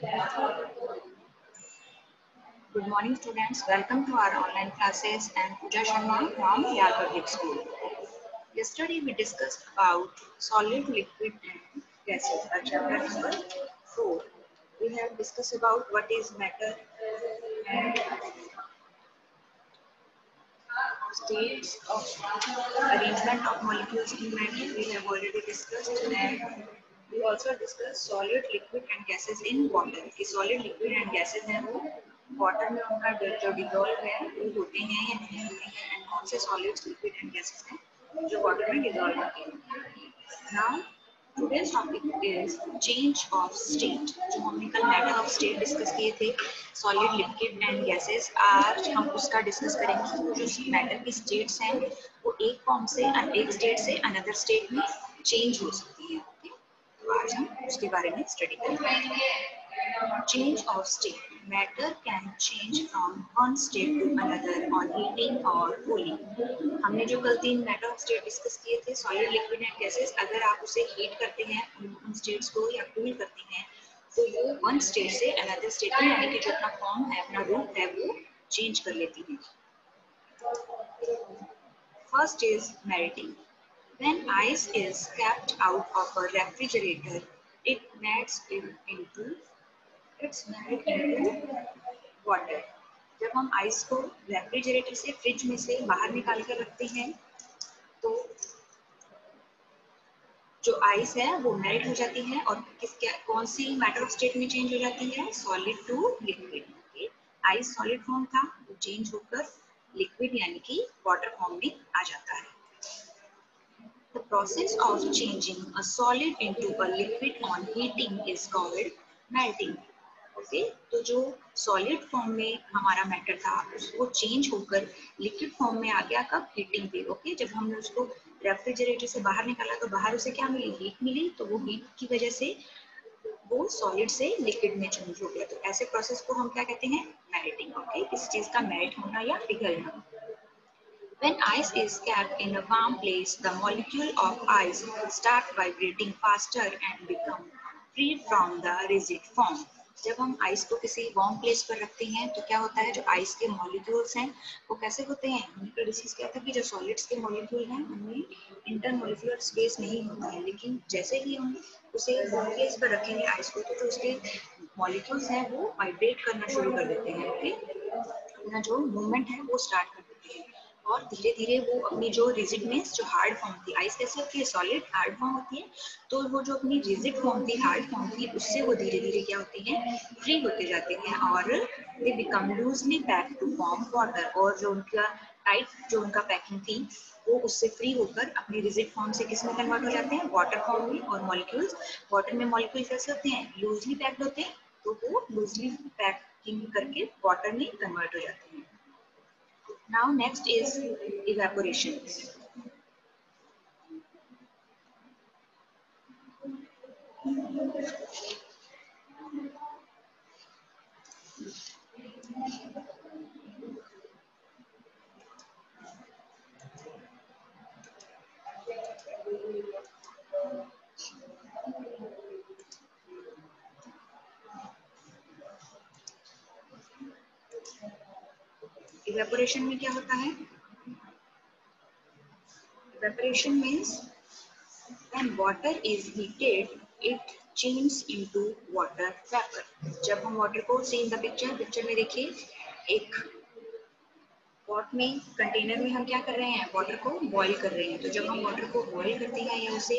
Good morning students. Welcome to our online classes and Pooja Sharma from Yar Public School. Yesterday we discussed about solid, liquid and gases. Chapter number 4. We have discussed about what is matter and states of arrangement of molecules in matter. We have already discussed and we also discussed solid, liquid and gases in water. कि solid, liquid and gases हैं वो water में उनका जो dissolve है वो होते हैं या नहीं होते हैं एंड कौन से सॉलिड्स लिक्विड एंड गैसेस हैं जो वाटर में डिजोल्व होते हैं। Now today's topic is change of state. जो हमने कल मैटर ऑफ़ स्टेट डिस्कस किए थे सॉलिड लिक्विड एंड गैसेस आज हम उसका डिस्कस करेंगे जो मैटर की स्टेट्स हैं वो एक फॉर्म से एक स्टेट से अनदर स्टेट में चेंज हो सकती आज हम उसके बारे में स्टडी करेंगे change of state. Matter can change from one state to another on heating or cooling. हमने जो कल तीन मैटर ऑफ़ स्टेट डिस्कस किए थे सॉलिड लिक्विड एंड गैसेस अगर आप उसे हीट करते हैं, उन स्टेट्स को या कूल करते हैं तो वो वन स्टेट से अनदर स्टेट में यानी कि जो अपना फॉर्म है, अपना रूप है, वो चेंज कर लेती है। First is melting when ice is kept out of a refrigerator it melts in, into it's melt into water. जब हम आइस को रेफ्रिजरेटर से फ्रिज में से बाहर निकाल कर रखते हैं तो जो आइस है वो मेल्ट हो जाती है और किस क्या कौन सी मैटर ऑफ़ स्टेट में चेंज हो जाती है? Solid to liquid ice solid form था वो चेंज होकर लिक्विड यानी कि वाटर फॉर्म में आ जाता है। The process of changing a solid into a liquid on heating is called melting. okay? तो जो सॉलिड फॉर्म में हमारा मैटर था वो चेंज होकर लिक्विड फॉर्म में आ गया कब हीटिंग पे, okay? जब हमने उसको रेफ्रिजरेटर से बाहर निकाला तो बाहर उसे क्या मिली हीट मिली तो वो हीट की वजह से वो सॉलिड से लिक्विड में चेंज हो गया तो ऐसे प्रोसेस को हम क्या कहते हैं मेल्टिंग ओके? किसी चीज़ का मेल्ट होना या पिघलना When ice is kept in a warm place, the molecule of ice start vibrating faster and become free from the rigid form. जब हम आइस को किसी वार्म प्लेस पर रखते हैं तो क्या होता है? जो आइस के मॉलिक्यूल्स हैं वो कैसे होते हैं? हमने डिस्कस किया था कि जो सॉलिड्स के मॉलिक्यूल हैं उनमें इंटरमोलिकुलर स्पेस नहीं होता है। लेकिन जैसे ही हम उसे वार्म प्लेस पर रखेंगे आइस को तो जो उसके मॉलिक्यूल्स हैं वो वाइब्रेट करना शुरू कर देते हैं अपना जो मूवमेंट है वो स्टार्ट कर और धीरे धीरे वो अपनी जो रिजिडनेस जो हार्ड फॉर्म थी आइस कैसे होती है? सॉलिड हार्ड फॉर्म होती है। तो वो जो अपनी रिजिड फॉर्म थी हार्ड फॉर्म थी, उससे वो धीरे धीरे क्या होती है? फ्री होते जाते हैं और they become loosely pack to form water और जो उनका टाइट जो उनका पैकिंग थी, वो उससे फ्री होकर अपने रिजिड फॉर्म से किसमें कन्वर्ट हो जाते हैं? वाटर फॉर्म में और मॉलिक्यूल्स वाटर में मॉलिक्यूल्स कैसे होते हैं? लूजली पैक्ड होते हैं तो वो लूजली पैकिंग करके वाटर में कन्वर्ट हो जाते हैं। Now next is evaporation. Evaporation में क्या होता है? Evaporation means when water is heated, it changes into water vapor. जब हम वाटर को इन द पिक्चर पिक्चर में देखिए, एक पॉट में कंटेनर में हम क्या कर रहे हैं? वाटर को बॉईल कर रहे हैं। तो जब हम वाटर को बॉईल करते हैं या उसे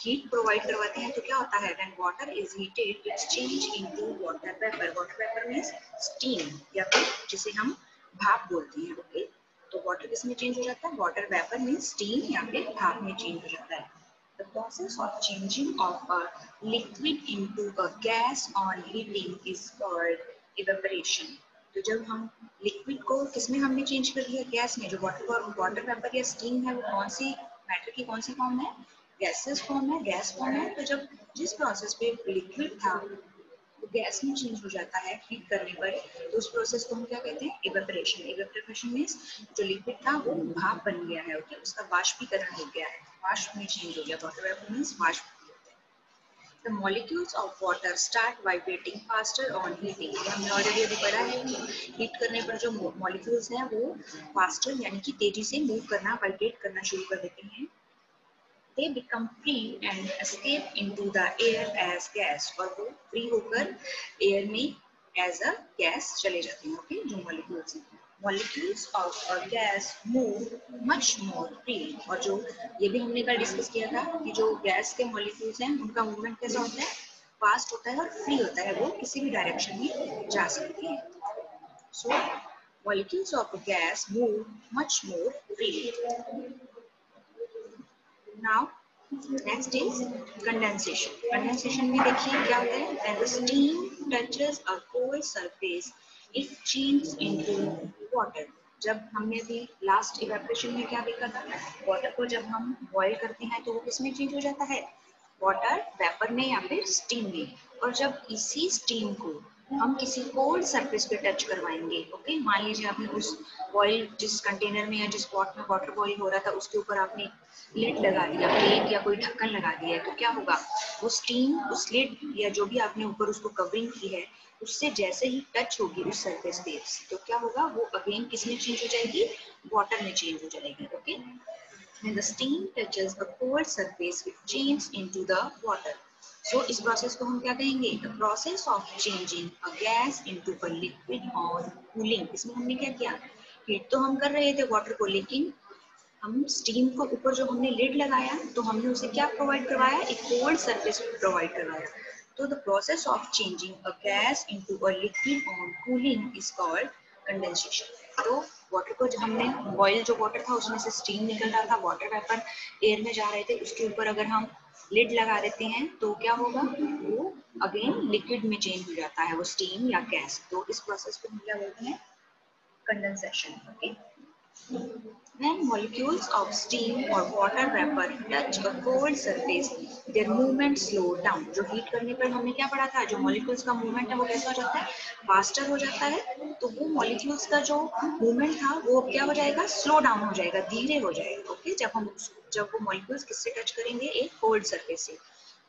हीट प्रोवाइड करवाते हैं तो क्या होता है? When water is heated it's change into water vapour water vapour means steam या फिर जिसे हम भाप बोलते हैं ओके तो वाटर किसमें चेंज हो जाता है? वाटर वेपर मीन स्टीम या फिर भाप में चेंज हो जाता है। The process of changing of a liquid into a gas on heating is called evaporation. तो जब हम लिक्विड को किसमें हमने चेंज कर दिया गैस में। जो वाटर वाटर वेपर या स्टीम है, वो कौन सी मैटर की कौन सी फॉर्म है? गैसेस फॉर्म है। गैस फॉर्म है। तो जब जिस प्रोसेस पे लिक्विड था तो गैस में चेंज हो जाता है हीट करने पर तो उस प्रोसेस को हम क्या कहते हैं? इवेपरेशन इवेपरेशन मीन्स जो लिक्विड था वो भाप बन गया है ओके उसका वाष्पीकरण हो गया है। वाष्प में चेंज हो गया। वाटर वेपर मीन्स वाष्प the molecules of water start vibrating faster on heating. ये हमने ऑलरेडी अभी पढ़ा है कि हीट करने पर जो मॉलिक्यूल्स हैं वो फास्टर यानी कि तेज़ी से मूव करना वाइब्रेट करना शुरू कर देते हैं। They become free and escape into the air as gas और वो फ्री होकर एयर में एज अ गैस चले जाते हैं okay? जो मॉलिक्यूल्स हैं molecules of a gas move much more freely और जो ये भी हमने कल डिस्कस किया था कि जो गैस के मॉलिक्यूल्स हैं उनका मूवमेंट कैसा होता है फास्ट होता है और फ्री होता है वो किसी भी डायरेक्शन में जा सकते हैं सो molecules of a gas move much more freely now next is condensation. Condensation में देखिए क्या होता है? When the steam touches a cold surface, it changes into water जब हमने अभी लास्ट इवेपोरेशन में क्या देखा था? वाटर को जब हम बॉईल करते हैं तो वो किसमें चेंज हो जाता है? वाटर वेपर में या फिर स्टीम में। और जब इसी स्टीम को हम किसी कोल्ड सरफेस पे टच करवाएँगे ओके मान लीजिए आपने उस बॉईल जिस कंटेनर में या जिस पॉट में वाटर बॉईल हो रहा था, उसके ऊपर आपने लिड लगा दिया प्लेट या कोई ढक्कन लगा दिया है तो क्या होगा? वो स्टीम उस लिड या जो भी आपने ऊपर उसको कवरिंग की है, उससे जैसे ही टच होगी उस सरफेस पे तो क्या होगा? वो अगेन किसमें चेंज हो जाएगी? वाटर में चेंज हो जाएगी okay when the steam touches a cold surface, it changes into the water. So, इस प्रोसेस को हम क्या कहेंगे? The process of changing a gas into a liquid on cooling. इसमें हमने क्या किया? हीट तो हम कर रहे थे वाटर को, लेकिन हम स्टीम को ऊपर जो हमने लिड लगाया तो हमने उसे क्या प्रोवाइड करवाया? एक कोल्ड सरफेस प्रोवाइड करवाया। So the process of changing a gas into a liquid on cooling is called condensation. तो वाटर को जब हमने बॉयल जो वाटर था, उसमें से स्टीम निकल रहा था वाटर वेपर एयर में जा रहे थे, उसके ऊपर अगर हम लिड लगा देते हैं तो क्या होगा? वो अगेन लिक्विड में चेंज हो जाता है, वो स्टीम या गैस तो इस प्रोसेस को हम क्या बोलते हैं? Condensation okay? When molecules of steam or water vapor touch a cold surface, their movement slow down. जो heat करने पर हमने क्या पढ़ा था जो molecules का movement है वो कैसा हो जाता है faster हो जाता है तो वो molecules का जो movement था वो क्या हो जाएगा slow down हो जाएगा धीरे हो जाएगा ओके? जब हम जब वो molecules किससे touch करेंगे एक cold surface से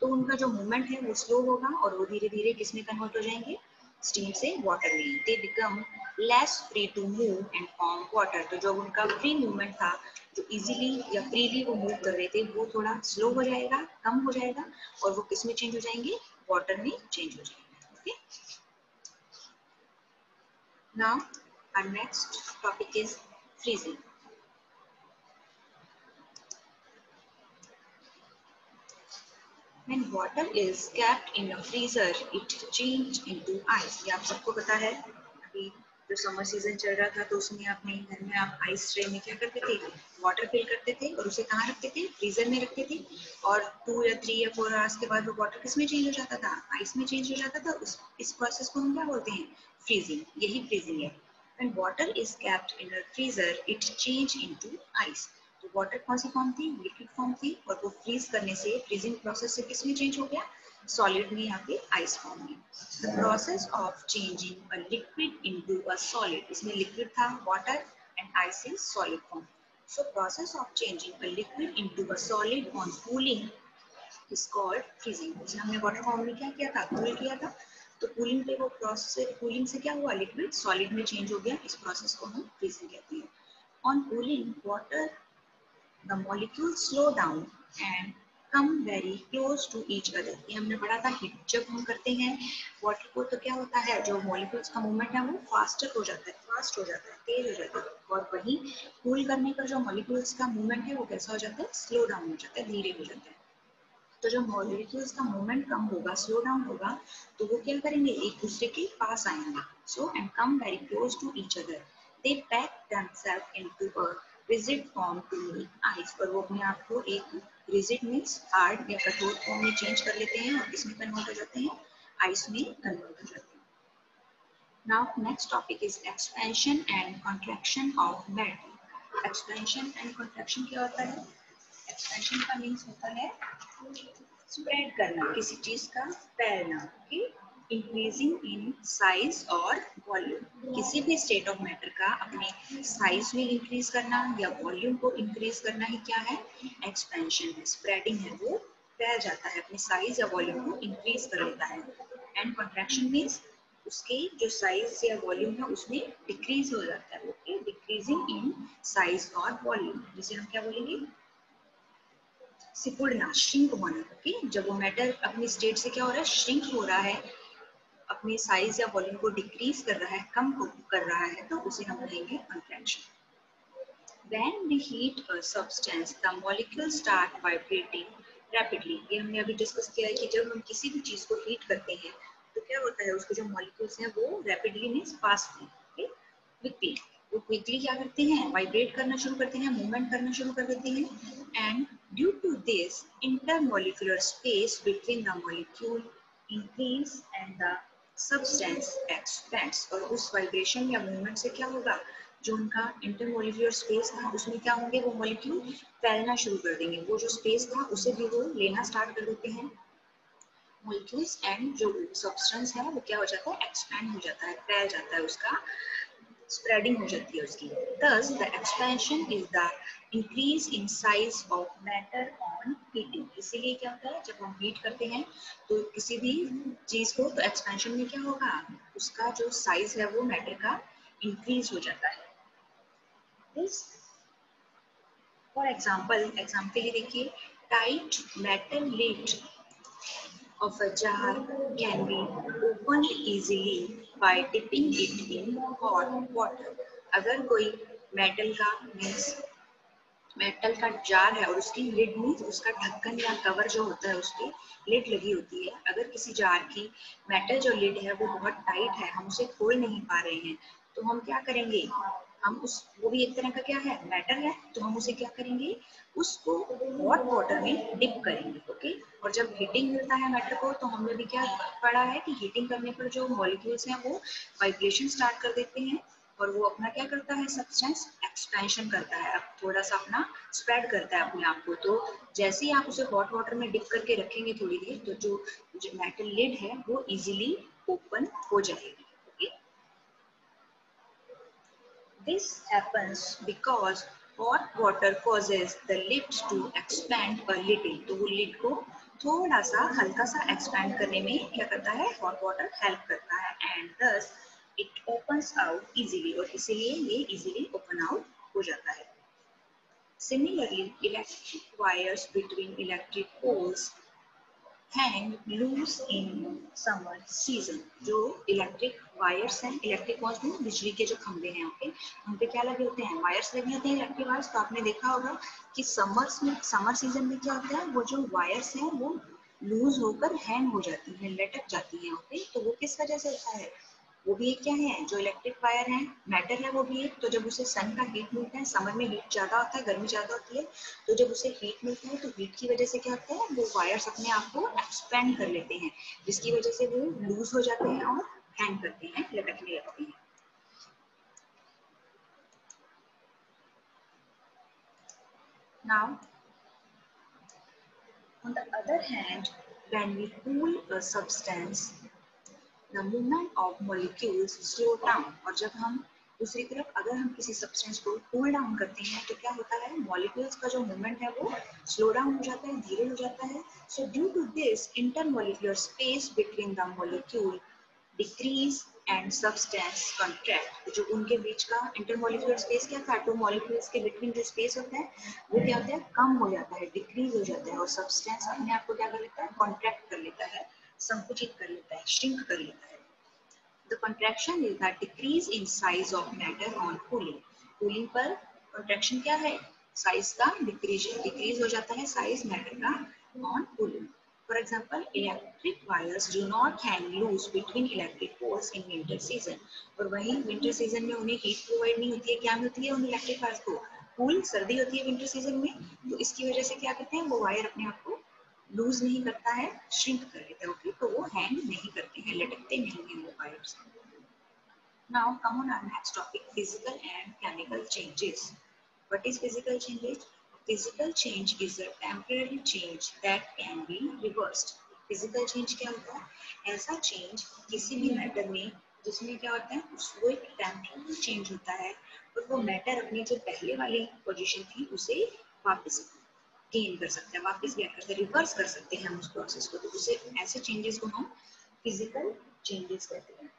तो उनका जो movement है वो slow होगा और वो धीरे धीरे किसमें convert हो जाएँगे स्टीम से वाटर में they become less free to move and form water तो जो उनका फ्री मूवमेंट था, जो इजीली या फ्रीली वो मूव कर रहे थे, वो थोड़ा स्लो हो जाएगा, कम हो जाएगा और वो किसमें चेंज हो जाएँगे? वाटर में चेंज हो जाएँगे okay now our next topic is freezing. When water is kept in a freezer, it change into ice. ये आप सबको पता है अभी जो समर सीज़न चल रहा था तो उसमें अपने घर में आप आइस ट्रे में क्या करते थे? वाटर फिल करते थे और उसे कहाँ रखते थे? फ्रीजर में रखते थे। और टू या थ्री या फोर आवर्स के बाद वो वाटर किसमें चेंज हो जाता था? आइस में चेंज हो जाता था। उस इस प्रोसेस को हम क्या बोलते हैं? फ्रीजिंग यही फ्रीजिंग है। When water is kept in a freezer, it change into ice. Water कौन सी फॉर्म थी लिक्विड फॉर्म थी, और वो फ्रीज करने से फ्रीजिंग प्रोसेस से किसमें चेंज हो गया? सॉलिड में या फिर आइस फॉर्म में। The process of changing a liquid into a solid इसमें लिक्विड था water and ice is solid form so, process of changing a liquid into a solid on cooling is called freezing. जैसे हमने water form में क्या किया था? Cool किया था। तो कूलिंग पे वो प्रोसेस कूलिंग से क्या हुआ? लिक्विड सॉलिड में चेंज हो गया। इस प्रोसेस को हम फ्रीजिंग कहते हैं। On cooling water the molecules slow down and come very close to each other. ये हमने पढ़ा था कि जब हम करते हैं वाटर को तो क्या होता है? जो मॉलिक्यूल्स का मूवमेंट है, वो फास्टर हो जाता है फास्ट हो जाता है, तेज हो जाता है। और वही कूल करने पर जो मॉलिक्यूल्स का मूवमेंट है, वो कैसा हो जाता है? स्लो डाउन हो जाता है, धीरे हो जाता है। तो जब मॉलिक्यूल्स का मूवमेंट कम होगा स्लो डाउन होगा तो वो क्या करेंगे? एक दूसरे के पास आएँगे। So and come very close to each other they pack themselves into a rigid form to ice पर वो अपने आप को एक रिजिड मीन्स हार्ड या कठोर फॉर्म में चेंज कर लेते हैं और किसमें कन्वर्ट हो जाते हैं आइस में कन्वर्ट हो जाते हैं। Now next topic is expansion and contraction of metal expansion and contraction क्या होता है? एक्सपेंशन का मीन्स होता है स्प्रेड करना, किसी चीज़ का फैलना, okay? इंक्रीजिंग इन साइज़ और वॉल्यूम किसी भी स्टेट ऑफ़ मैटर का अपने साइज़ में इंक्रीज करना या वॉल्यूम को इंक्रीज करना ही क्या है? एक्सपेंशन है स्प्रेडिंग है, वो फैल जाता है, अपने साइज़ या वॉल्यूम को इंक्रीज कर लेता है। एंड कॉन्ट्रैक्शन मीन्स उसके जो साइज़ या वॉल्यूम है उसमें डिक्रीज हो जाता है ओके डिक्रीजिंग इन साइज़ और वॉल्यूम जिसे हम क्या बोलेंगे? सिकुड़ना श्रिंक होना ओके जब वो मैटर अपनी स्टेट से क्या हो रहा है? श्रिंक हो रहा है। अपने साइज़ या वॉल्यूम को डिक्रीज कर रहा है, कम कर रहा है तो उसे हम कहेंगे contraction when we heat a substance, the molecules start vibrating rapidly, ये हमने अभी डिस्कस किया है कि जब हम किसी भी चीज़ को हीट करते हैं तो क्या होता है, उसके जो मॉलिक्यूल्स हैं, वो rapidly means fastly okay quickly वो क्विकली क्या करते हैं वाइब्रेट करना शुरू करते हैं मूवमेंट करना शुरू कर देते हैं and due to this intermolecular space between the molecule increase and the substance expands और उस वाइब्रेशन या मूवमेंट से क्या होगा? जो उनका इंटरमोलिक्यूलर स्पेस था, उसमें क्या होंगे? वो मॉलिक्यूल फैलना शुरू कर देंगे। वो जो स्पेस था, उसे भी वो लेना स्टार्ट कर देते हैं। मॉलिक्यूल्स एंड जो सब्सटेंस है, वो क्या हो जाता है? एक्सपेंड हो जाता है, फैल जाता है उसका। स्प्रेडिंग हो जाती है उसकी। Thus the expansion is the increase in size of matter on heating इसीलिए क्या होता है, जब हम हीट करते हैं तो किसी भी चीज़ को तो एक्सपेंशन में क्या होगा, उसका जो साइज़ है वो मैटर का इंक्रीज हो जाता है। दिस फॉर एग्ज़ाम्पल एग्ज़ाम्पल ये देखिए tight metal lid of a jar can be open easily by dipping it in hot water. अगर कोई मेटल का मीन्स मेटल का जार है और उसकी लिड मीन्स उसका ढक्कन या कवर जो होता है उसकी लिड लगी होती है, अगर किसी जार की मेटल जो लिड है वो बहुत टाइट है, हम उसे खोल नहीं पा रहे हैं तो हम क्या करेंगे? हम उस, वो भी एक तरह का क्या है? मैटर है तो हम उसे क्या करेंगे? उसको हॉट वाटर में डिप करेंगे ओके और जब हीटिंग मिलता है मैटर को तो हमने भी क्या पढ़ा है कि हीटिंग करने पर जो मॉलिक्यूल्स हैं, वो वाइब्रेशन स्टार्ट कर देते हैं और वो अपना क्या करता है? सब्सटेंस एक्सपेंशन करता है। अब थोड़ा सा अपना स्प्रेड करता है अपने आप को। तो जैसे ही आप उसे हॉट वाटर में डिप करके रखेंगे थोड़ी देर तो जो जो मेटल लिड है, वो इजीली ओपन हो जाएगी। This happens because hot water causes the lid to expand a little. तो वो lid को थोड़ा सा हल्का सा expand करने में क्या करता है hot water help करता है and thus it opens out easily और इसीलिए ये easily open out हो जाता है. Similarly, electric wires between electric poles hang loose in summer season जो इलेक्ट्रिक वायर्स हैं इलेक्ट्रिक वायर्स में बिजली के जो खंभे हैं ओके उन पे क्या लगे होते हैं? वायर्स लगे होते हैं इलेक्ट्रिक वायर्स तो आपने देखा होगा कि समर्स में समर सीज़न में क्या होता है? वो जो वायर्स हैं, वो लूज होकर हैंग हो जाती है लटक जाती हैं ओके तो वो किस वजह से होता है? वो भी क्या है? जो इलेक्ट्रिक वायर है मैटर है वो भी एक तो जब उसे सन का हीट मिलता है समर में हीट ज़्यादा होता है गर्मी ज़्यादा होती है तो जब उसे हीट मिलता है तो हीट की वजह से क्या होता है वो वायर्स अपने आप को एक्सपेंड कर लेते हैं जिसकी वजह से वो लूज हो जाते हैं और हैंग करते हैं लटकने लगते हैं। Now, on the other hand, when we cool a substance, the movement of molecules slow down और जब हम दूसरी तरफ़ अगर हम किसी सब्सटेंस को कूल डाउन करते हैं तो क्या होता है? मॉलिक्यूल्स का जो मूवमेंट है वो स्लो डाउन हो जाता है, धीरे हो जाता है। So due to this intermolecular space between the molecule decrease and substance contract जो उनके बीच का इंटरमोलिकुलर स्पेस क्या था? टू मॉलिक्यूल्स के बिटवीन जो स्पेस होता है, वो क्या होता है? कम हो जाता है डिक्रीज हो जाता है और सब्सटेंस अपने आप को क्या कर लेता है? कॉन्ट्रैक्ट कर लेता है। संकुचित कर लेता है श्रिंक कर लेता है। The contraction is that decrease in size of matter on cooling cooling पर कॉन्ट्रेक्शन क्या है? साइज़ का डिक्रीजन डिक्रीज हो जाता है साइज़ मैटर का on cooling for example electric wires do not hang loose between electric poles in winter season और वही विंटर सीज़न में उन्हें हीट प्रोवाइड नहीं होती है। क्या होती है उन इलेक्ट्रिक वायर्स को? कूल सर्दी होती है विंटर सीज़न में। तो इसकी वजह से क्या करते हैं? वो वायर अपने आप को लूज नहीं करता है श्रिंक कर लेता है ओके तो वो हैंग नहीं करते हैं, लटकते नहीं है वो wires now come on our next topic physical and chemical changes what is physical changes physical change is a temporary change that can be reversed physical change क्या होता है? ऐसा चेंज किसी भी मैटर में, जिसमें क्या होता है, उसको एक टेंपरेरी चेंज होता है, और वो मैटर अपनी जो पहले वाली पोजीशन थी, उसे वापस गेन कर सकते हैं, वापस करते हैं रिवर्स कर सकते हैं हम उस प्रोसेस को तो उसे ऐसे चेंजेस को हम फ़िज़िकल चेंजेस कहते हैं।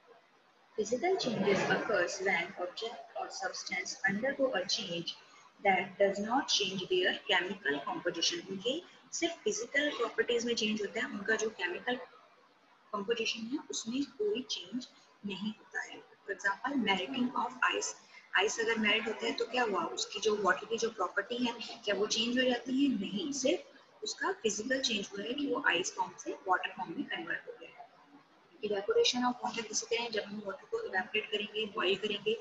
Physical changes occurs when object or substance undergo a change that does not change their chemical composition उनके सिर्फ़ फ़िज़िकल प्रॉपर्टीज़ में चेंज होता है, उनका जो केमिकल कंपोजिशन है, उसमें कोई चेंज नहीं होता है। For example melting of ice ice अगर मेल्ट होता है तो क्या हुआ? उसकी जो वाटर की जो प्रॉपर्टी है, क्या वो चेंज हो जाती है? नहीं, सिर्फ़ उसका फ़िज़िकल चेंज हुआ है कि वो आइस फॉर्म से वाटर फॉर्म में कन्वर्ट हो गया इवेपोरेशन ऑफ़ वाटर किसी तरह, जब हम वाटर को इवेपोरेट करेंगे बॉइल करेंगे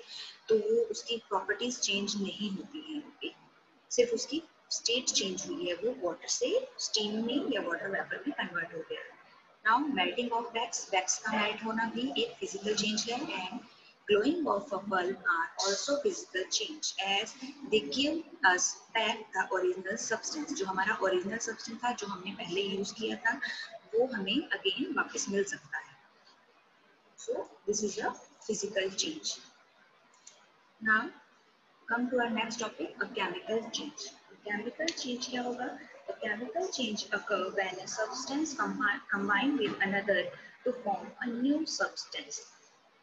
तो वो उसकी प्रॉपर्टीज़ चेंज नहीं होती हैं ओके सिर्फ़ उसकी स्टेट चेंज हुई है, वो वाटर से स्टीम में या वाटर वेपर में कन्वर्ट हो गया now melting of wax wax का मेल्ट होना भी एक फ़िज़िकल चेंज है and glowing of a bulb are also physical change as they give us back the original substance जो हमारा original substance था जो हमने पहले यूज़ किया था वो हमें अगेन वापस मिल सकता है so this is a physical change now come to our next topic a chemical change a chemical change क्या होगा a chemical change occur when a substance combine combined with another to form a new substance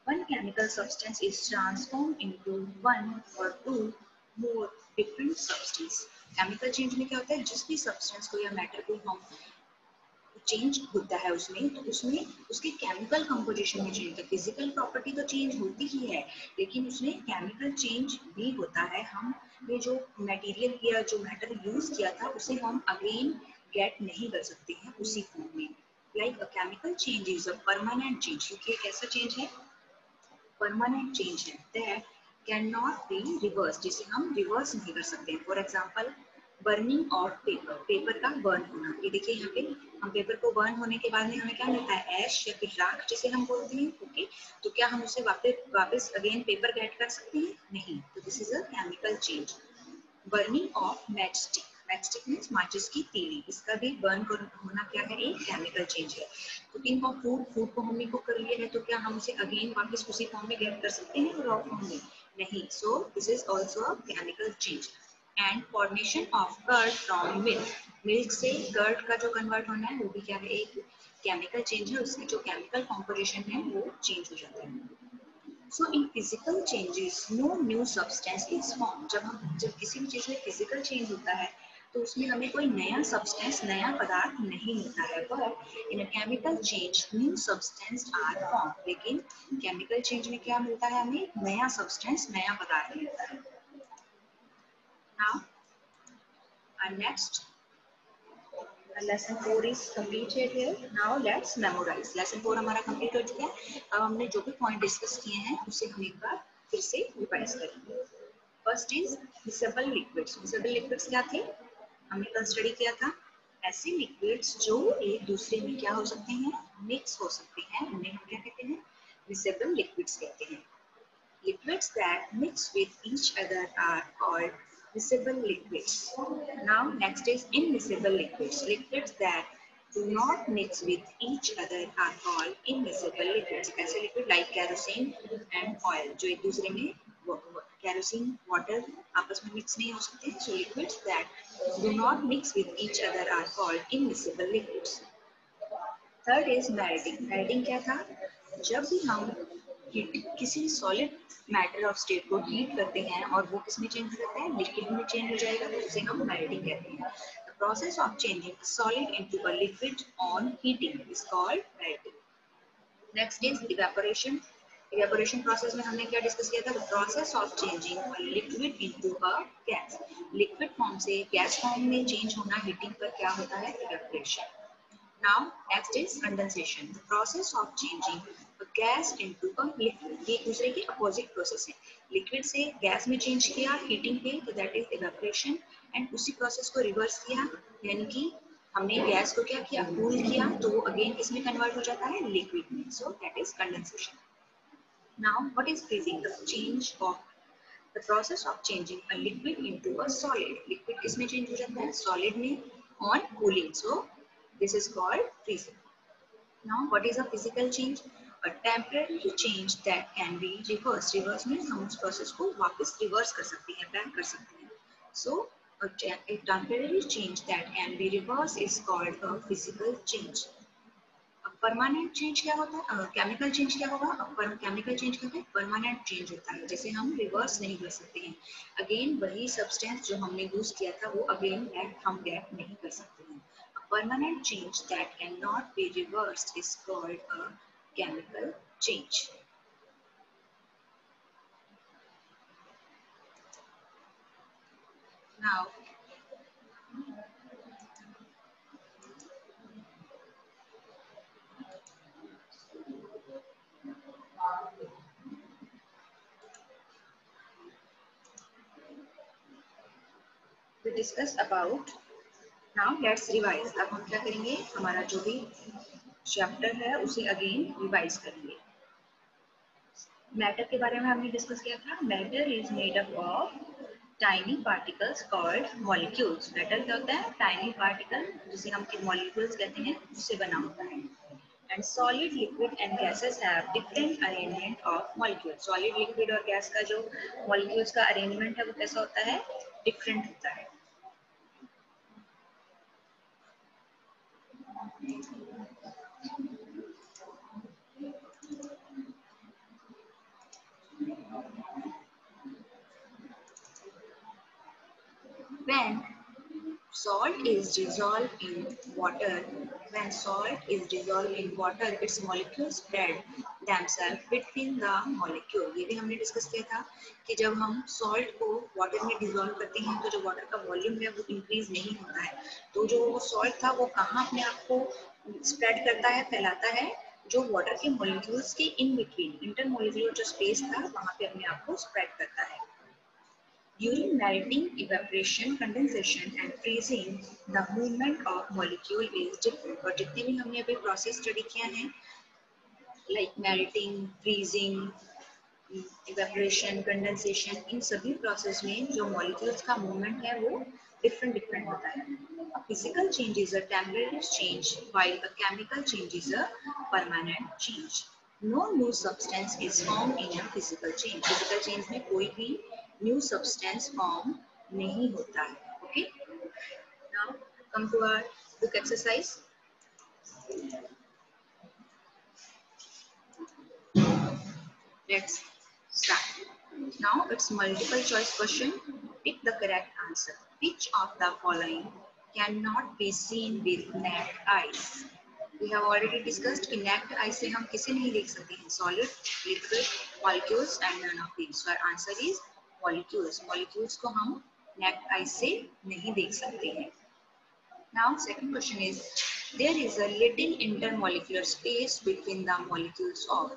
one chemical substance is transformed into one or two more different substance. Chemical change में क्या होता है? जिस भी substance को या matter को हम चेंज होता है उसमें तो उसमें उसके केमिकल कंपोजिशन में चेंज होता फ़िज़िकल प्रॉपर्टी तो चेंज होती ही है, लेकिन उसमें केमिकल चेंज भी होता है। हम ये जो मटेरियल या जो मैटर यूज़ किया था, उसे हम अगेन गेट नहीं कर सकते हैं उसी फॉर्म में। Like a chemical change is a permanent change क्योंकि एक चेंज है? परमानेंट चेंज है that can not be reverse जिसे हम रिवर्स नहीं कर सकते. For example burning of paper paper का बर्न होना. ये देखिए यहाँ पे, हम पेपर को बर्न होने के बाद में हमें क्या मिलता है? ऐश या फिर राख जिसे हम बोलते हैं. ओके तो क्या हम उसे वापस वापस अगेन पेपर गेट कर सकते हैं? नहीं. तो this is a chemical change burning of match stick match stick means माचिस की तीली। इसका भी बर्न होना क्या है? एक केमिकल चेंज है। कुकिंग ऑफ़ फ़ूड फ़ूड को हमने कुक कर लिया है तो क्या हम उसे अगेन वापस उसी फॉर्म में गेट कर सकते हैं रॉ फॉर्म में? नहीं। So this is also chemical change and formation of curd from milk milk से कर्ड का जो कन्वर्ट होना है, वो भी क्या है? एक केमिकल चेंज है। उसकी जो केमिकल कॉम्पोजिशन है, वो चेंज हो जाता है। So in physical changes no new substance is form जब हम, जब किसी भी चीज़ में फ़िज़िकल चेंज होता है तो उसमें हमें कोई नया सब्सटेंस नया पदार्थ नहीं मिलता है। But in a chemical change new substance are form लेकिन केमिकल चेंज में क्या मिलता है हमें? नया सब्सटेंस नया पदार्थ मिलता है। Now, our next lesson 4 is completed here. Now, let's memorize. Lesson 4 हमारा कंप्लीट हो चुका है। अब हमने जो भी पॉइंट डिस्कस किए हैं, उसे हम एक बार फिर से रिवाइज करेंगे। First is miscible liquids miscible liquids क्या थे? हमने कल स्टडी किया था। ऐसे लिक्विड्स जो एक दूसरे में क्या हो सकते हैं? मिक्स हो सकते हैं। उन्हें हम क्या कहते हैं? मिसेबल लिक्विड्स कहते हैं। Liquids that mix with each other are called miscible liquids now next is immiscible liquids liquids that do not mix with each other are called immiscible liquids ऐसे liquid like kerosene and oil जो एक दूसरे में work kerosene, water, आपस में mix नहीं हो सकते, so liquids that do not mix with each other are called immiscible liquids. Third is melting. Melting क्या था? जब भी हम किसी सॉलिड मैटर ऑफ़ स्टेट को हीट करते हैं और वो किसमें चेंज हो जाता है? लिक्विड में चेंज हो जाएगा तो उसे हम मेल्टिंग कहते हैं। The process of changing solid into a liquid on heating is called melting next is evaporation evaporation process में हमने क्या डिस्कस किया था? The process of changing liquid into a gas liquid form से गैस फॉर्म में change होना heating पर क्या होता है? Evaporation Now, next is condensation. The process of changing a gas into a liquid. ये दूसरे के opposite process है. Liquid से gas में change किया heating पे तो that is evaporation. And उसी process को reverse किया यानी कि हमने गैस को क्या किया? कूल किया तो अगेन किसमें कन्वर्ट हो जाता है लिक्विड में. So that is condensation Now what is freezing the change of the process of changing a liquid into a solid liquid किसमें change हो जाता है solid में on cooling so This is called freezing. Now, what is a physical change? A temporary change that can be reversed. Reverse means हम उस process को वापस reverse कर सकते हैं, back कर सकते हैं. So, A, a temporary change that can be reversed is called a physical change. Permanent change क्या होता है? केमिकल चेंज क्या होगा? केमिकल चेंज क्या है परमानेंट चेंज होता है जैसे हम रिवर्स नहीं कर सकते हैं। अगेन वही सब्सटेंस जो हमने यूज़ किया था वो अगेन बैक हम गेट नहीं कर सकते हैं। Permanent change that can not be reverse is called a chemical change Now, to discuss about now let's revise अब हम क्या करेंगे? हमारा जो भी चैप्टर है, उसे अगेन रिवाइज करेंगे। मैटर के बारे में हमने डिस्कस किया था। Matter is made up of tiny particles called molecules matter क्या होता है? टाइनी पार्टिकल जिसे हम कि मॉलिक्यूल्स कहते हैं उससे बना होता है। And solid liquid and gases have different arrangement of molecules solid liquid और गैस का जो मॉलिक्यूल्स का अरेंजमेंट है, वो कैसा होता है? डिफरेंट होता है। Salt is dissolved in water. When salt is dissolved in water, its molecules spread themselves between the molecule. ये भी हमने डिस्कस किया था कि जब हम सॉल्ट को वाटर में डिजोल्व करते हैं तो जो वाटर का वॉल्यूम है, वो इंक्रीज नहीं होता है। तो जो वो सॉल्ट था, वो कहाँ अपने आप को स्प्रेड करता है, फैलाता है? जो वाटर के मॉलिक्यूल्स के इन बिटवीन इंटरमोलिक्यूलर जो स्पेस था, वहाँ पे अपने आप को स्प्रेड करता है। During melting, evaporation, condensation and freezing, the movement of molecule is different. और जितने भी हमने अभी process study किया है, like melting, freezing, evaporation, condensation, इन सभी process में जो molecules का movement है वो different different होता है. A physical change is a temporary change, while a chemical change is a permanent change. No new substance is formed in a physical change. Physical change में कोई भी न्यू सब्सटेंस फॉर्म नहीं होता है okay now come to our book exercise let's start now it's multiple choice question pick the correct answer which of the following can not be seen with naked eyes we have already discussed कि naked eyes से हम किसे नहीं देख सकते हैं? Solid liquid molecules and none of these so our answer is molecules molecules को हम नेक्ट आई से नहीं देख सकते हैं। Now second question is there is a little intermolecular space between the molecules of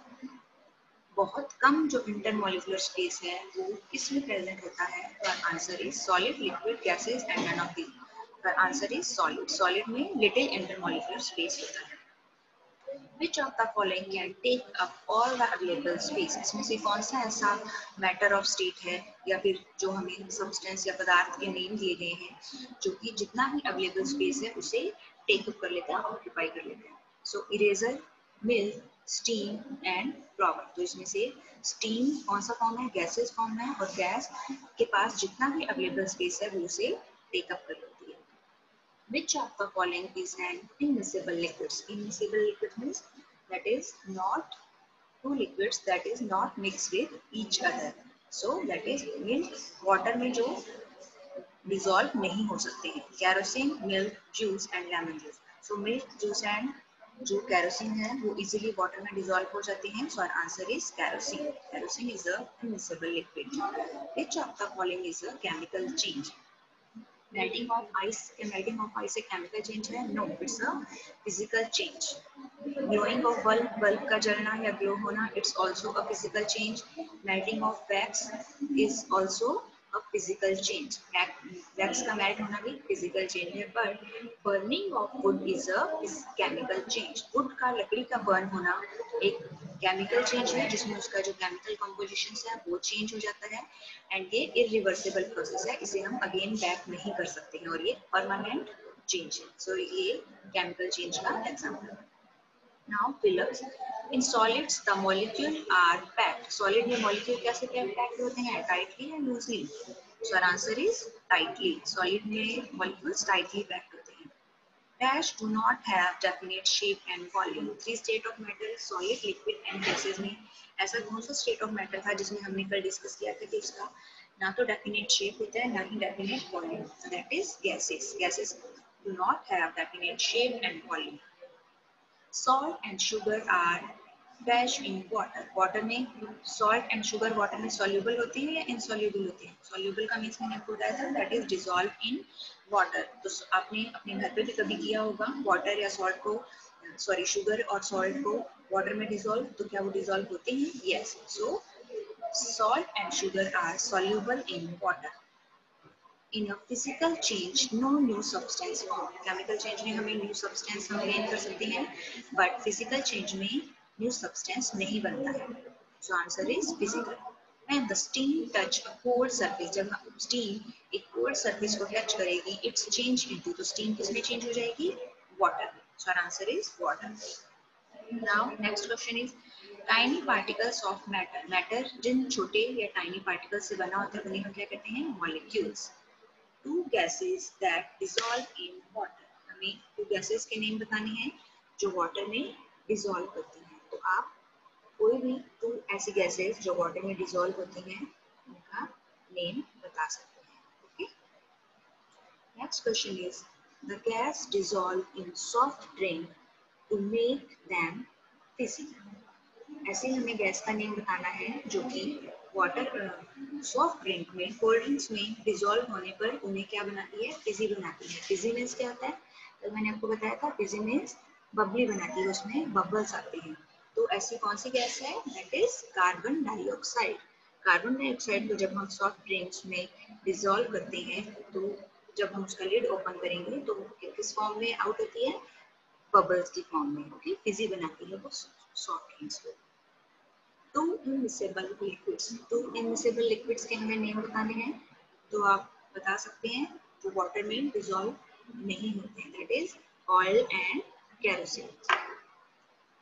बहुत कम जो इंटरमोलिकुलर स्पेस है, वो किसमें प्रेजेंट होता है? तो answer is solid liquid gases and none of the answer is solid solid में लिटिल इंटरमोलिकुलर स्पेस होता है। Which of the following can take up all the available space इसमें से कौन सा ऐसा मैटर ऑफ़ स्टेट है, या फिर जो हमें सब्सटेंस या पदार्थ के नेम दिए गए हैं, जो कि जितना भी अवेलेबल स्पेस है, उसे टेक अप कर लेता है ऑक्यूपाई कर लेता है? So eraser milk steam and flower तो इसमें से स्टीम कौन सा फॉर्म है गैसेस फॉर्म है, और गैस के पास जितना भी अवेलेबल स्पेस है, वो उसे टेक अप कर लेता है। Which of the following is an immiscible liquids? Immiscible liquid means that is not two liquids that is not mixed with each other. So that is milk, water में जो dissolve नहीं हो सकते हैं. Kerosene, milk, juice and lemon juice. So milk, juice and जो kerosene है वो easily water में dissolve हो जाते हैं. Our answer is kerosene. Kerosene is a immiscible liquid. Which of the following is a chemical change? Melting of ice melting of ice a chemical change है no it's a physical change glowing of bulb bulb का जलना या glow होना it's also a physical change melting of wax is also a physical change wax का melt होना भी physical change है but burning of wood is a is chemical change wood का लकड़ी का burn होना एक केमिकल चेंज है जिसमें उसका जो केमिकल कंपोजिशन है वो चेंज हो जाता है एंड ये इरिवर्सिबल प्रोसेस है इसे हम अगेन बैक नहीं कर सकते हैं और ये परमानेंट चेंज है। सो so, ये केमिकल चेंज का एग्जांपल है। Now fillers in solids the molecule are packed solid में मॉलिक्यूल कैसे पैक्ड होते हैं? टाइटली या loosely so answer is tightly solid में मॉलिक्यूल्स टाइटली पैक्ड होते हैं dash do not have definite shape and volume three state of matter solid liquid and gases में ऐसा कौन सा of matter tha था जिसमें हमने कल kiya किया था कि na ना तो shape hota होता है ना ही volume so that is gases gases do not have definite shape and volume salt and sugar are dash in water water में सॉल्ट एंड शुगर वाटर में सोल्यूबल होते हैं या इनसोल्यूबल होते हैं? सोल्यूबल का मीन मैंने आपको बताया था that is dissolve in water तो आपने अपने घर पे भी कभी किया होगा वाटर या सॉल्ट को सॉरी शुगर और सॉल्ट को वाटर में डिजोल्व तो क्या वो डिजोल्व होते हैं? Yes so salt and sugar are soluble in water in physical change no new substance chemical change में हमें न्यू सब्सटेंस हम गेन कर सकते हैं बट फ़िज़िकल चेंज में न्यू सब्सटेंस नहीं बनता है। So answer is physical and the steam touch a cold surface जब स्टीम एक कोल्ड सरफेस को टच करेगी it's change into the steam किसमें चेंज हो जाएगी? Water so answer is water now next question is tiny particles of matter matter जिन छोटे या tiny particles से बना होता है, उन्हें हम क्या कहते हैं? Molecules two gases that dissolve in water हमें टू गैसेस के नेम बताने हैं, जो वाटर में डिसॉल्व करती आप कोई भी टू ऐसी गैसेस जो वाटर में डिजोल्व होती हैं, उनका नेम बता सकते हैं okay next question is the gas dissolve in soft drink to make them fizzy ऐसे हमें गैस का नेम बताना है, जो कि वाटर सॉफ्ट ड्रिंक में कोल्ड ड्रिंक्स में डिजोल्व होने पर उन्हें क्या बनाती है? फिजी बनाती है। फिजी मीन्स क्या होता है? तो मैंने आपको बताया था फिजी मीन्स बबली बनाती है, उसमें बबल्स आते हैं। तो ऐसी कौन सी गैस है? That is carbon dioxide carbon dioxide को जब हम सॉफ्ट ड्रिंक्स में डिसॉल्व करते हैं तो जब हम उसका लिड ओपन करेंगे तो किस फॉर्म में आउट होती है? बबल्स की फॉर्म में ओके फिजी बनाती है वो सॉफ्ट ड्रिंक्स को। Two immiscible liquids two immiscible liquids के हमें नेम बताने हैं। तो आप बता सकते हैं, जो वाटर में डिसॉल्व नहीं होते हैं that is oil and kerosene.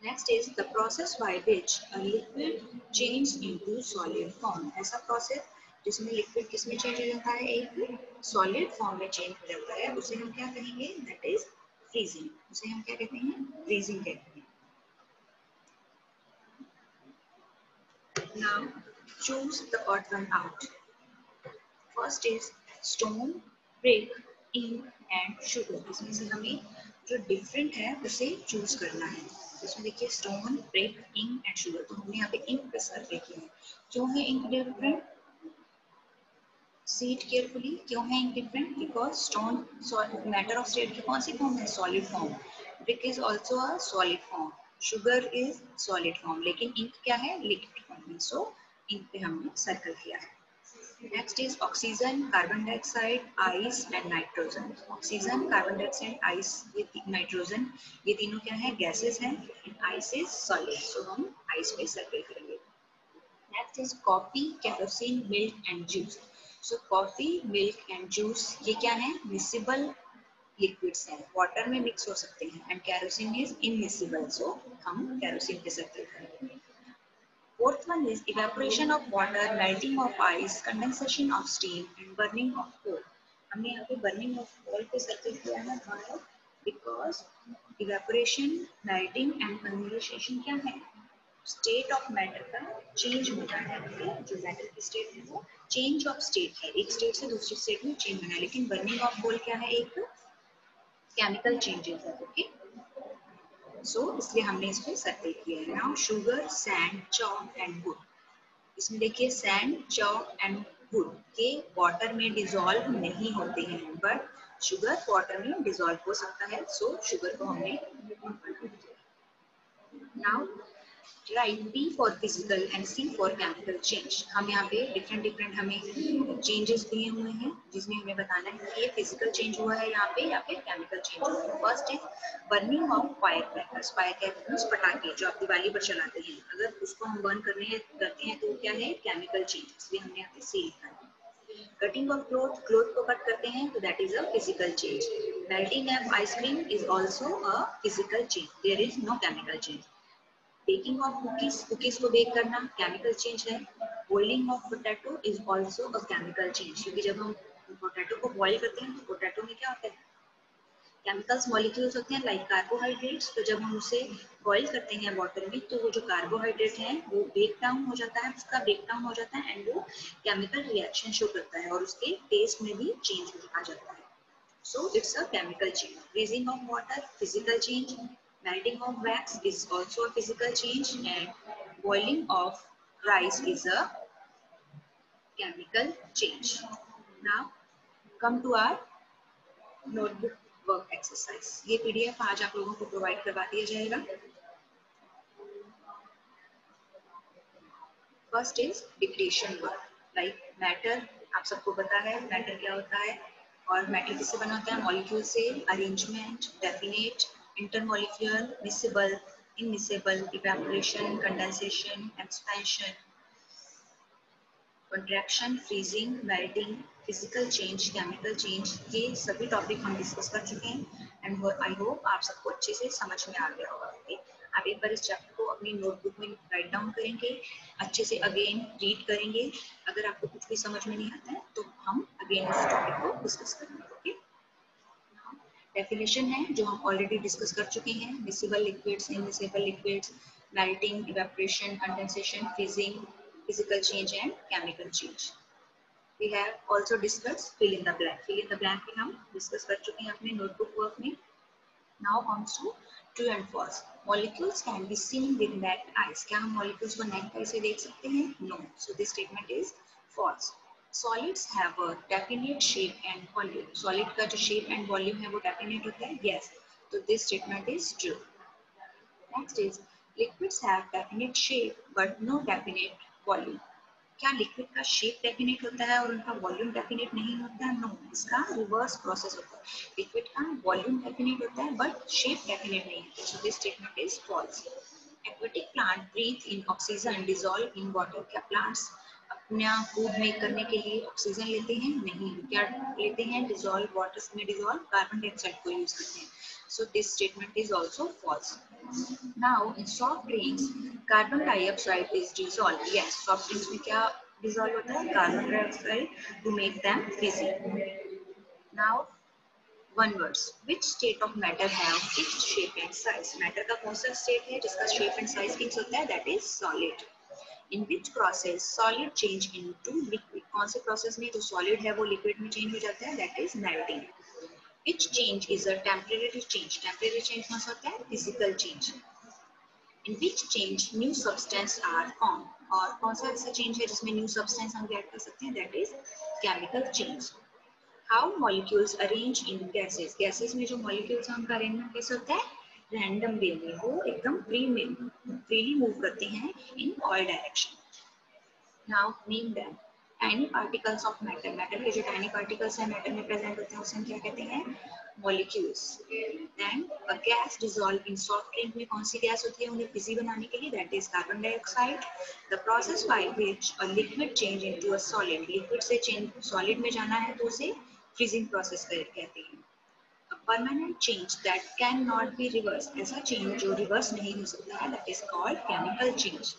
Next is the process by which a liquid changes into solid form. ऐसा process जिसमें लिक्विड किसमें चेंज हो जाता है एक सॉलिड फॉर्म में चेंज हो जाता है उसे हम क्या कहेंगे दैट इज़ फ्रीजिंग उसे हम क्या कहते हैं फ्रीजिंग कहते हैं now choose the odd one out first is stone brick ink and sugar इसमें से हमें जो डिफरेंट है उसे चूज़ करना है इसमें देखिए stone brick ink and sugar तो हमने यहाँ पे इंक पे सर्वे किया है। क्यों है इंक डिफरेंट सीट केयरफुली क्यों है ink different because stone matter of state की कौन सी फॉर्म है? Solid form brick is also a solid form sugar is solid form लेकिन इंक क्या है? लिक्विड फॉर्म में सो इंक पे हमने सर्कल किया है। Next is oxygen, carbon dioxide, ice and nitrogen. Oxygen, carbon dioxide, ice with nitrogen. ये तीनों क्या है gases हैं. Ice is solid. So हम ice पे circle करेंगे. Next is coffee, kerosene, milk and juice. So coffee, milk and juice ये क्या है? Miscible liquids हैं. Water में mix हो सकते हैं. And kerosene is immiscible. So हम kerosene पे circle करेंगे. Fourth one is evaporation of water, melting of ice, condensation of steam and burning of coal. हमने यहाँ पे burning of coal पे सर्कल किया है why? Because evaporation, melting and condensation क्या है? State of matter का change होता है जो matter की state है वो change of state है एक state से दूसरी state में change होना है लेकिन burning of coal क्या है एक chemical changes है okay? सो so, इसलिए हमने इसको सर्वे किया है। Now sugar sand chalk and wood इसमें देखिए सैंड चॉक एंड वुड के वाटर में डिजोल्व नहीं होते हैं बट शुगर वाटर में डिजोल्व हो सकता है। सो so, शुगर को हमने now write B for physical and C for chemical change हम यहाँ पे डिफरेंट डिफरेंट हमें चेंजेस दिए हुए हैं, जिसमें हमें बताना है कि ये फ़िज़िकल चेंज हुआ है यहाँ पे या फिर केमिकल चेंज हुआ है। First is burning of fire crackers fire crackers पटाखे, जो आप दिवाली पर चलाते हैं। अगर उसको हम बर्न करने हैं करते हैं तो क्या है? केमिकल चेंज इसलिए हमने यहाँ पे सी लिखा है। कटिंग ऑफ़ क्लोथ क्लोथ को कट करते हैं तो that is a physical change melting of ice cream is also a physical change there is no chemical change baking of cookies cookies को बेक करना केमिकल चेंज है। Boiling of potato is also a chemical change, क्योंकि जब हम potato को boil करते हैं तो पोटैटो में क्या होता है? केमिकल्स मॉलिक्यूल्स होते हैं लाइक कार्बोहाइड्रेट्स तो जब हम उसे बॉईल करते हैं वाटर में तो वो जो कार्बोहाइड्रेट है, वो ब्रेक डाउन हो जाता है, उसका ब्रेक डाउन हो जाता है एंड वो केमिकल रिएक्शन शो करता है, और उसके टेस्ट में भी चेंज आ जाता है। So it's a chemical change freezing of water physical change melting of wax is also a physical change and boiling of rice is a chemical change. Now, come to our notebook work exercise ये PDF आज आप लोगों को provide करवा दिया जाएगा। First is डिक्रेशन work like matter आप सबको पता है मैटर क्या होता है? और मैटर किससे बना होता है? मॉलिक्यूल से arrangement definite intermolecular miscible immiscible evaporation condensation expansion contraction freezing melting physical change chemical change ये सभी टॉपिक हम डिस्कस कर चुके हैं एंड आई होप आप सबको अच्छे से समझ में आ गया होगा ओके आप एक बार इस चैप्टर को अपनी नोटबुक में राइट डाउन करेंगे, अच्छे से अगेन रीड करेंगे। अगर आपको कुछ भी समझ में नहीं आता है तो हम अगेन उस टॉपिक को डिस्कस करेंगे। डेफिनेशन है, जो हम ऑलरेडी डिस्कस कर चुके हैं miscible liquids immiscible liquids lighting evaporation condensation freezing physical change and chemical change we have also discuss fill in the blank fill in the blank भी हम डिस्कस कर चुके हैं अपने नोटबुक वर्क में. Now comes to true and false molecules can be seen with naked eyes क्या हम molecules को नेक आई से देख सकते हैं? No so this statement is false Solids have a definite shape and volume. Solid का जो shape and volume है, वो definite होता है? Yes. So this statement is true. Next is, liquids have definite shape, but no definite volume क्या liquid का shape definite होता है और उनका वॉल्यूम डेफिनेट नहीं होता नो इसका रिवर्स प्रोसेस होता है लिक्विड का वॉल्यूम डेफिनेट होता है बट शेप डेफिनेट नहीं होता so this statement is false aquatic plant breathe in oxygen dissolve in water क्या प्लांट्स अपना कोब मेक करने के लिए ऑक्सीजन लेते हैं नहीं, क्या लेते हैं डिजोल्व वाटर में डिजोल्व कार्बन डाइऑक्साइड को यूज़ करते हैं so this statement is also false now in soft drinks carbon dioxide is dissolve ये सॉफ्ट ड्रिंक्स में क्या डिजोल्व होता है carbon dioxide to make them fizzy now One words. Which state of matter have fixed shape and size? Matter का कौन सा state है जिसका shape and size fixed होता है? That is solid. In which process solid change into liquid? कौन से process में जो solid है वो liquid में change हो जाता है? That is melting. which change is a temporary change temporary change कौन सा होता है physical change in which change new substance are formed और कौन सा ऐसा change है जिसमें new substance हम get कर सकते हैं that is chemical change how molecules arrange in gases gases में जो हैं उनका arrangement कैसे होता है random way में वो एकदम free में, freely move करते हैं in all direction. Now, name them. Tiny particles of matter matter के जो टाइनी पार्टिकल्स है मैटर में प्रेजेंट होते हैं, उसे हम क्या कहते हैं? Molecules and a gas dissolve in soft drink में कौन सी गैस होती है उन्हें फिजी बनाने के लिए? That is carbon dioxide the process by which a liquid change into a solid liquid से चेंज सॉलिड में जाना है तो उसे फ्रीजिंग प्रोसेस कहते हैं। Permanent change that can not be reverse ऐसा चेंज जो रिवर्स नहीं हो सकता है that is called chemical change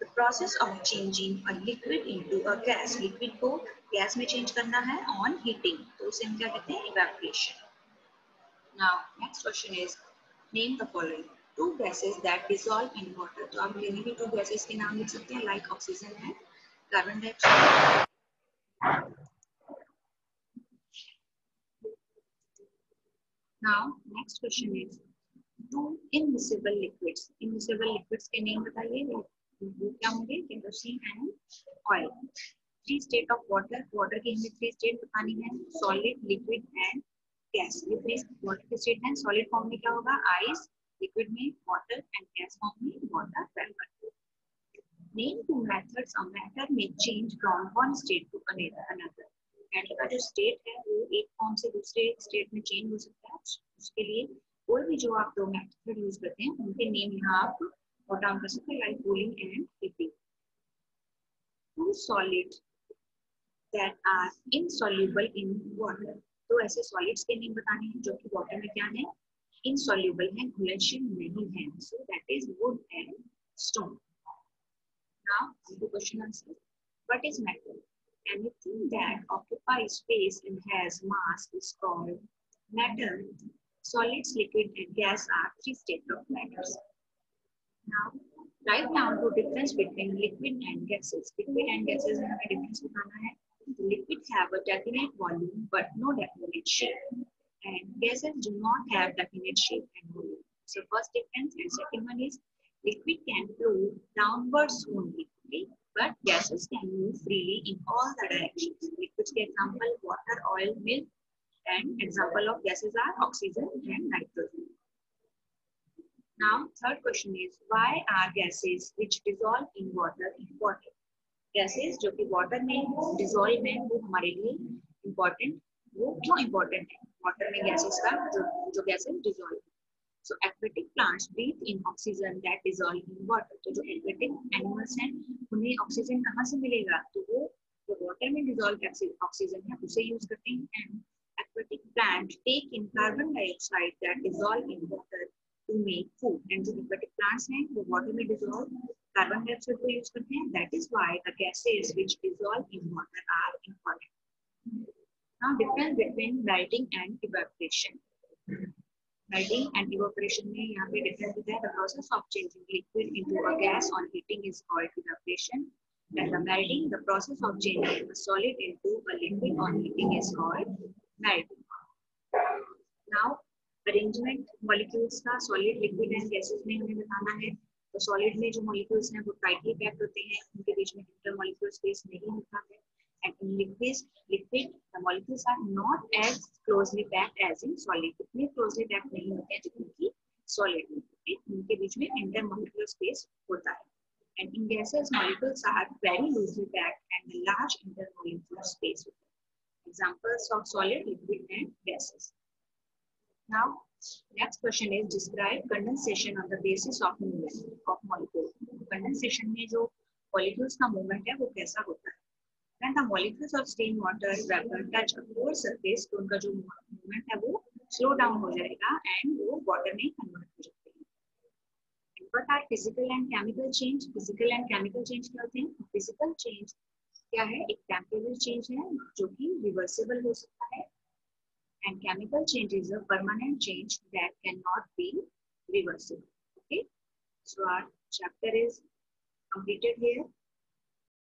the process of changing a liquid into a gas liquid को गैस में चेंज करना है ऑन हीटिंग तो उसे हम क्या कहते हैं? Evaporation now next question is name the following two gases that dissolve in water तो आप कहीं भी टू गैसेस के नाम लिख सकते हैं लाइक ऑक्सीजन है carbon dioxide now, next question is two immiscible liquids immiscible liquids के name बताइए वो क्या होंगे? Kerosene and oil three state of water water की हमें थ्री स्टेट बतानी है सॉलिड लिक्विड एंड गैस ये थ्री वाटर के स्टेट हैं सॉलिड फॉर्म में क्या होगा? आइस लिक्विड में वाटर एंड गैस फॉर्म में water vapour name two methods of matter में change from one state to another matter का जो स्टेट है, वो एक फॉर्म से दूसरे स्टेट में चेंज हो सकता है उसके लिए कोई भी जो आप दो मेथड यूज़ करते हैं, उनके नेम यहाँ आप or down pressure like cooling and heating. Two solids that are insoluble in water. तो ऐसे सॉलिड्स के नेम बताने हैं, जो कि वाटर में क्या है? इनसॉल्युबल है घुलनशील नहीं है. So that is wood and stone the question answer. What is matter anything that occupies space and has mass is called matter solids liquid and gas are three states of matters now write down the difference between liquid and gases liquid and gases में difference बताना है liquid have a definite volume but no definite shape and gases do not have definite shape and volume. So first difference and second one is liquid can flow downwards only, okay? But gases can move freely in all the directions. Liquids example water, oil, milk, and example of gases are oxygen and nitrogen. Now third question is why are gases which dissolve in water important? Gases जो कि water में dissolve हैं वो हमारे लिए important वो क्यों important है वाटर में गैसेस का जो जो gases dissolve so aquatic plants breathe in oxygen that dissolve in water तो जो एक्वेटिक एनिमल्स हैं उन्हें ऑक्सीजन कहाँ से मिलेगा तो वो जो वाटर में डिजोल्व ऑक्सीजन है उसे यूज़ करते हैं and aquatic plant take in carbon dioxide that dissolve in water to make food and जो aquatic plants हैं वो water में dissolve carbon dioxide को use करते हैं that is why the gases which dissolve in water are important Now difference between melting and evaporation. Melting and evaporation में यहाँ पे difference होता है. The process of changing liquid into a gas on heating is called evaporation. And the melting, the process of changing a solid into a liquid on heating is called melting. Now arrangement molecules का solid, liquid and gases में हमें बताना है. तो solid में जो molecules हैं वो tightly packed होते हैं. उनके बीच में intermolecular space नहीं होता है. And in liquids, liquid the molecules are not as closely packed as in solid. इतने closely packed नहीं होते हैं जितने कि solid में होते हैं उनके बीच में intermolecular space होता है. And in gases, molecules are very loosely packed and a large intermolecular space. Examples of solid, liquid, and gases. Now, next question is describe condensation on the basis of movement of molecule. Condensation में जो molecules का movement है वो कैसा होता है? And the molecules of stain water rubber touch upper surface तो उनका जो मूवमेंट है वो स्लो डाउन हो जाएगा एंड वो वाटर में कन्वर्ट हो जाते हैं। Our physical and chemical change physical and chemical change क्या होते हैं? फ़िज़िकल चेंज क्या है? एक टेम्परेरी चेंज है जो कि रिवर्सिबल हो सकता है। And chemical change is a permanent change that can not be reversible okay so our chapter is completed here